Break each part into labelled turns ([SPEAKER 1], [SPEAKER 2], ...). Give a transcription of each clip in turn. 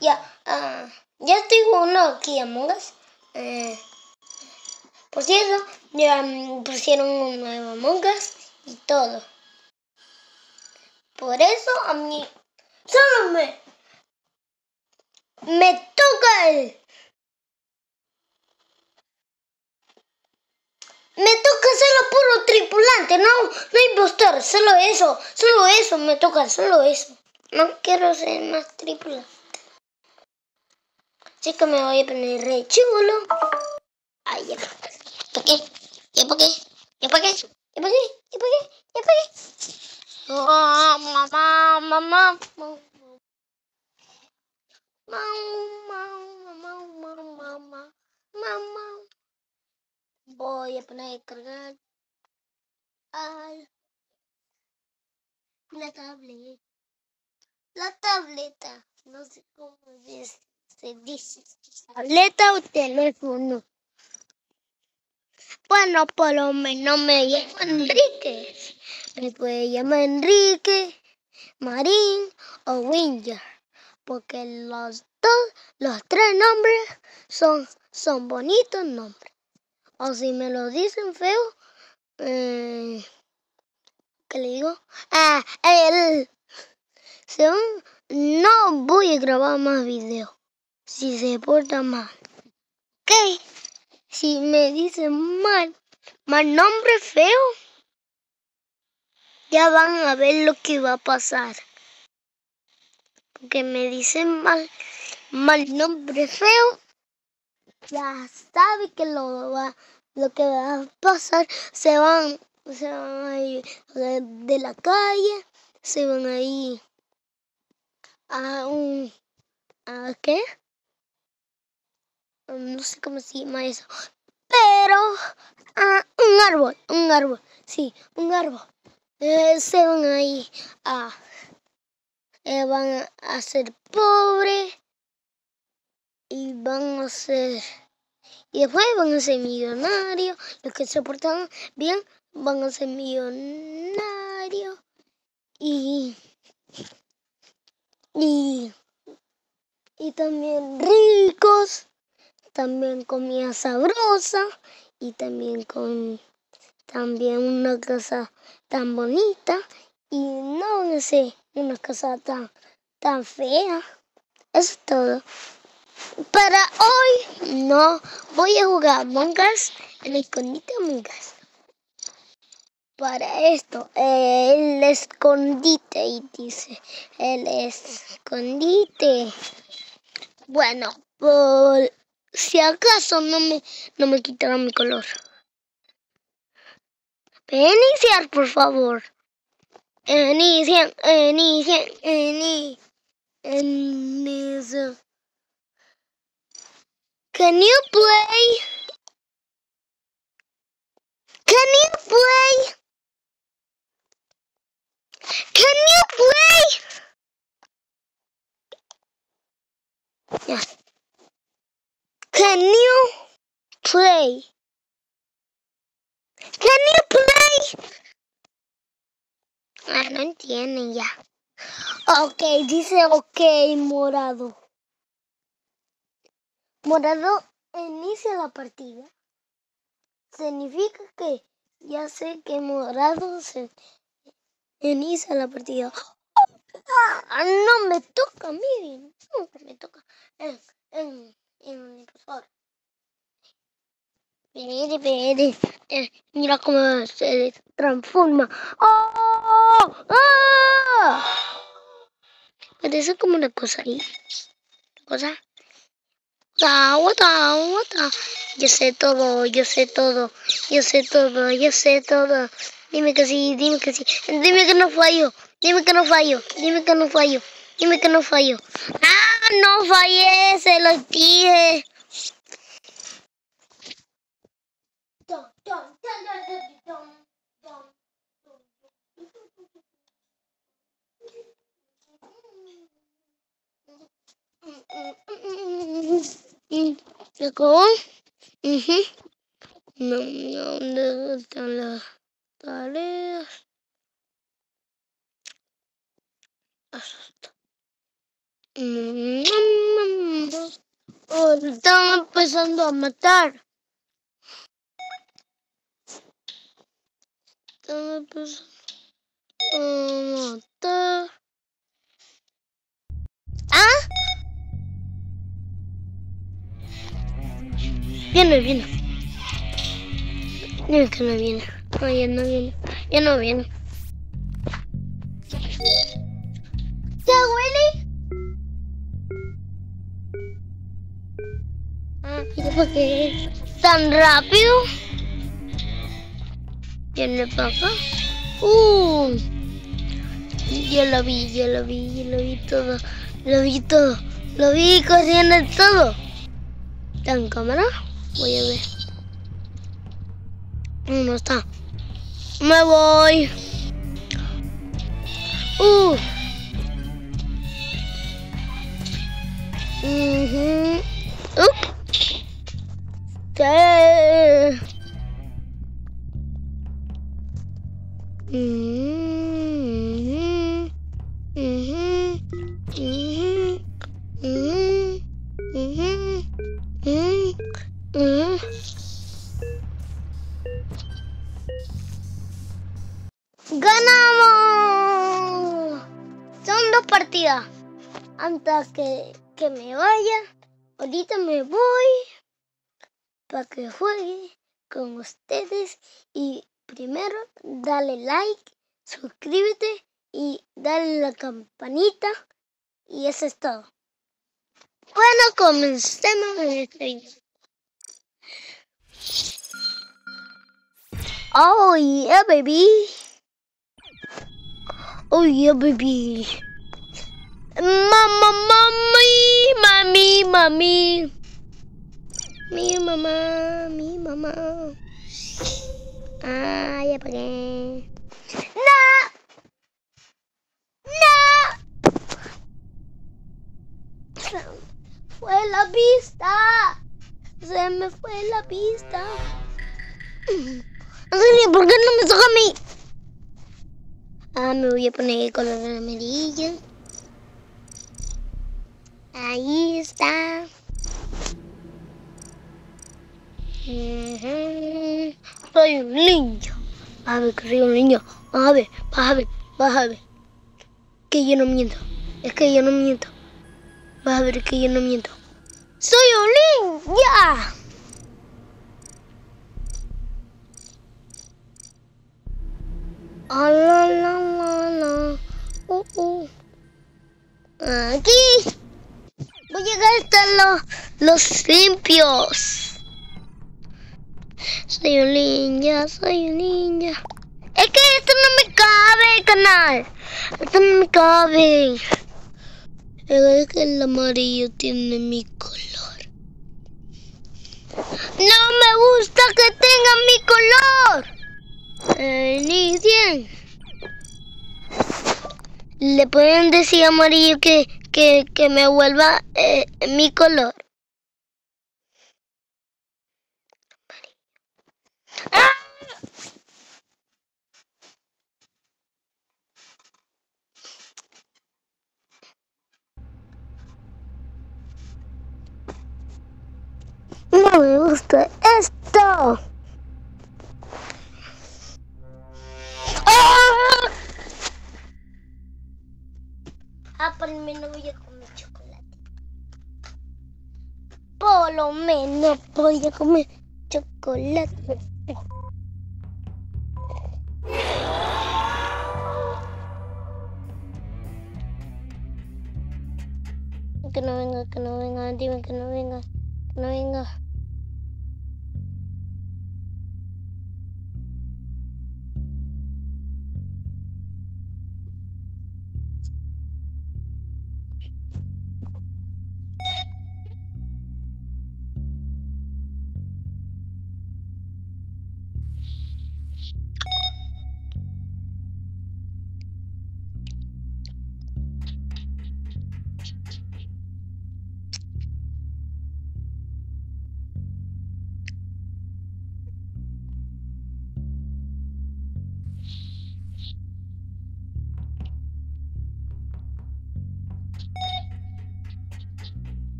[SPEAKER 1] ya, ah, ya estoy jugando aquí a Us. Eh, por cierto, ya mm, pusieron un nuevo Among Us y todo. Por eso a mí solo me me toca el Me toca solo puro tripulante, no, no impostor, solo eso, solo eso, me toca solo eso. No quiero ser más tripulante. Que me voy a poner re chulo. Ay, ya. ¿Por qué? ¿Ya por qué? ¿Ya por qué? ¿Ya por qué? ¿Ya por qué? ¿Ya por qué? Oh, mamá, mamá, mamá. Mamá, mamá, mamá, mamá, mamá. Voy a poner a cargar al la tableta. La tableta. No sé cómo es- se dice. Tableta o teléfono. Bueno, por lo menos me llamo Enrique. Me puede llamar Enrique, Marín o Winger. Porque los dos, los tres nombres son, son bonitos nombres. O si me lo dicen feo, eh, ¿qué le digo? Ah, el, según, no voy a grabar más videos si se porta mal. ¿Qué? Si me dicen mal, mal nombre feo, ya van a ver lo que va a pasar. Porque me dicen mal, mal nombre feo, ya sabe que lo va, lo que va a pasar, se van, se van a ir de, la calle, se van a ir a un, ¿a qué? No sé cómo se llama eso, pero a un árbol, un árbol, sí, un árbol. Eh, se van a ir a, eh, van a ser pobres y van a ser y después van a ser millonarios. Los que se portan bien van a ser millonarios. Y, y, y también ricos. También comida sabrosa. Y también con también una casa tan bonita. Y no ser una casa tan, tan fea. Eso es todo. Para hoy no voy a jugar Among Us, el escondite Among Us. Para esto, el escondite, y dice, el escondite. Bueno, por si acaso no me, no me quitarán mi color. Iniciar, por favor. Inician, inician, ini, inicia. Can you play? Can you play? Can you play? Yeah. Can you play? Can you play? Ah, no entienden ya. Ok, dice ok, morado. Morado inicia la partida. Significa que ya sé que morado se inicia la partida. Ah, no me toca, miren. Nunca me toca. En, en, en el impresor. Eh, mira cómo se transforma. ¡Oh! ¡Ah! Parece como una cosa ahí. Una cosa. Yo sé todo, yo sé todo, yo sé todo, yo sé todo. Dime que sí, dime que sí. Dime que no fallo, dime que no fallo, dime que no fallo, dime que no fallo. ¡Ah, no fallé! Se lo dije. ¿Se acabó? Ujú. No, no, ¿dónde están las tareas? Mm, Oh, están empezando a matar. Están empezando a matar. ¿Ah? Viene, viene. No, que no viene. No, ya no viene. Ya no viene. ¿Qué, Willy? Ah, mira por qué tan rápido. Viene para acá. Uh. Ya lo vi, ya lo vi, ya lo vi todo. Lo vi todo. Lo vi corriendo todo. ¿Está en cámara? Voy a ver. No, está. Me voy. Uh. Up. Mhm. ¡Ganamos! Son dos partidas. Antes que, que me vaya, ahorita me voy para que juegue con ustedes. Y primero, dale like, suscríbete y dale la campanita. Y eso es todo. Bueno, comencemos en este video. Oh yeah, baby. Oh yeah, baby. Mama, mami, mami, mami. Mi mamá, mi mamá. Ah, ya pagué. ¡No! ¡No! Se me fue la pista. Me fue la pista. Antonio, ¿por qué no me toca a mí? Ah, me voy a poner el color amarillo. Ahí está. Soy un niño. A ver que soy un niño. A ver, vas a ver, vas a ver. Que yo no miento. Es que yo no miento. Vas a ver que yo no miento. ¡Soy un ninja! Ah, la, la, la. Uh, uh. Aquí voy a llegar hasta los, los limpios. Soy un ninja, soy un ninja. Es que esto no me cabe, canal. Esto no me cabe. Es que el amarillo tiene mi color. No me gusta que tenga mi color. Inicien. Le pueden decir amarillo que, que, que me vuelva eh, mi color. ¡Ah! No me gusta esto. Ah, por lo menos voy a comer chocolate. Por lo menos voy a comer chocolate. Que no venga, que no venga, dime que no venga, que no venga.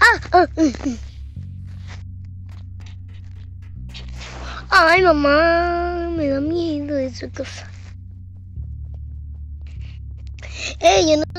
[SPEAKER 1] Ah, ah, mm. Ay, mamá, me da miedo esa cosa. Eh, yo no